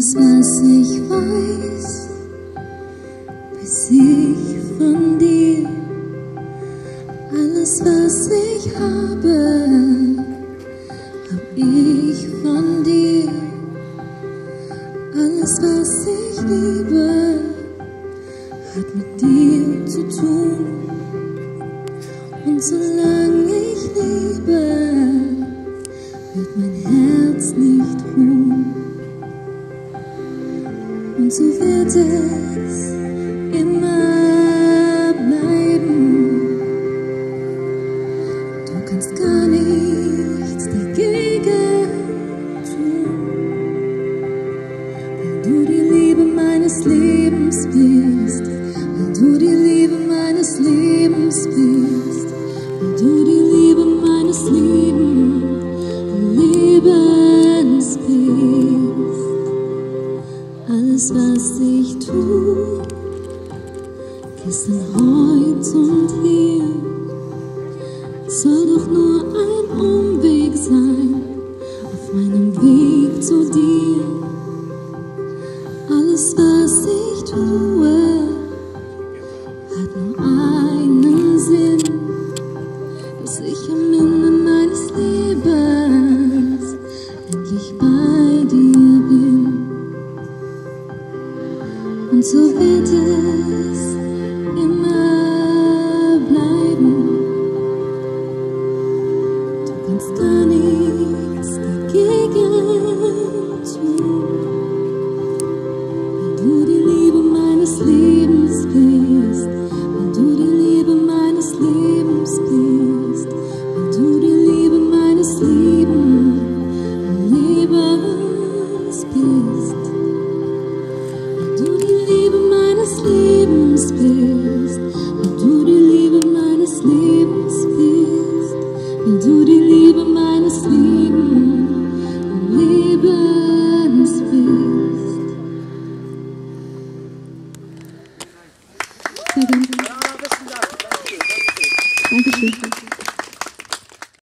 Alles, was ich weiß, weiß ich von dir. Alles, was ich habe, hab ich von dir. Alles, was ich liebe, hat mit dir zu tun. Und solange So wird es immer bleiben. Du kannst gar nichts Alles, was ich tu, gestern, heute und hier, soll doch nur ein Umweg sein auf meinem Weg zu dir. Alles, was ich tue, hat nur einen Sinn, dass ich am Ende Und so displeased. And do they a mind asleep, displeased? And do they a mind asleep, lebensfest?